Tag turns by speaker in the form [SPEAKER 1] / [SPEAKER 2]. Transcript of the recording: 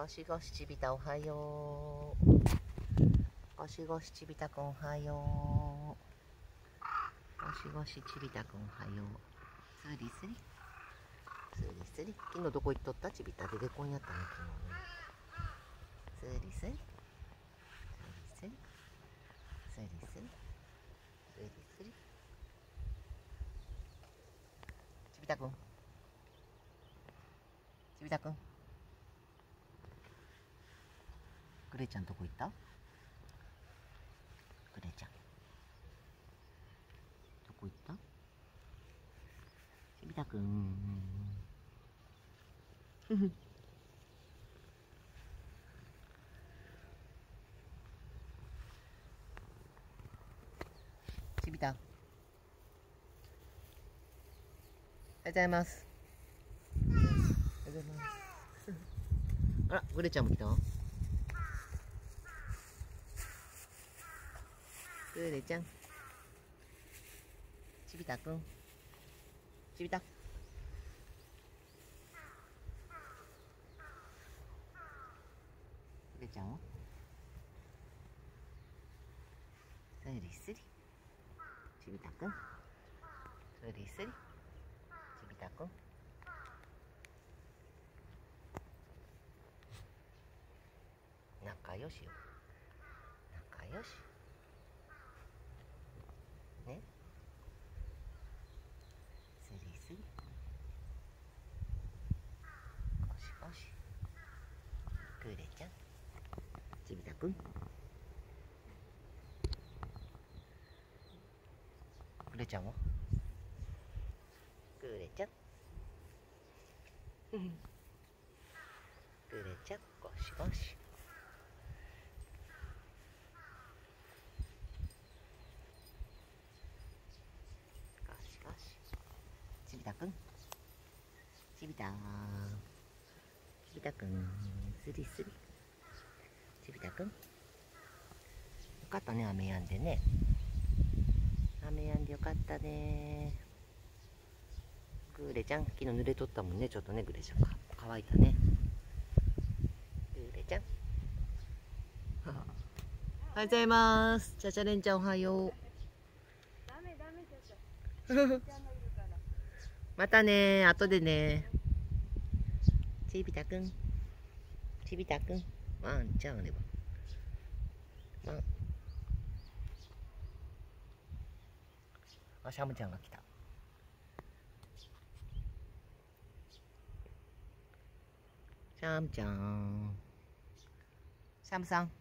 [SPEAKER 1] ゴシゴシチビたおはよう。ゴシゴシチビたくんおはよう。ゴシゴシチビたくんおはよう。スリスリ。スリスリ。昨日どこ行っとった？チビた出てこんやったね、昨日ね。スリスリ。スリスリ。スリスリ。スリスリ。チビたくん。チビたくん。グレちゃんどこ行った？グレちゃん。どこ行った？ちびたくんちびたおはようございますおはようございます。あらグレちゃんも来た？グレちゃん。ちびたくん。ちびた。グレちゃんは？スリスリちびたくん。スリスリちびたくん。仲良しよ。仲良しねスリスリゴシゴシクレちゃんちびたくんクレちゃんはクレちゃんクレちゃんゴシゴシゴシゴシちびたくんちびたちびたくんスリスリくんよかったね雨やんでね。雨やんでよかったね。グレちゃん昨日濡れとったもんね。ちょっとねグレちゃんか。乾いたね。グレちゃん。おはようございます。チャチャレンちゃんおはよう。またね後でね。ちびたくん。ちびたくん。ワンちゃんあれうん。あシャムちゃんが来た。シャムちゃん。シャムさん。